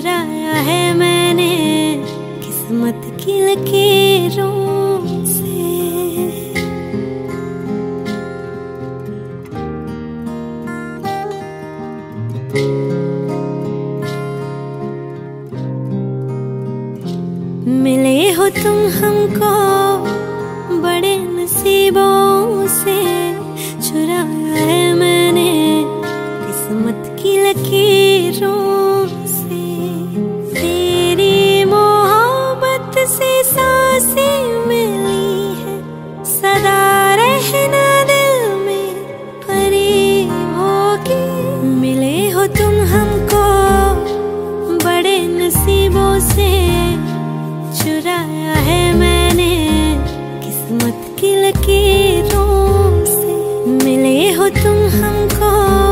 चुराया है मैंने किस्मत की लकीरों से। मिले हो तुम हमको किस्मत की लकीरों से मिले हो तुम हमको।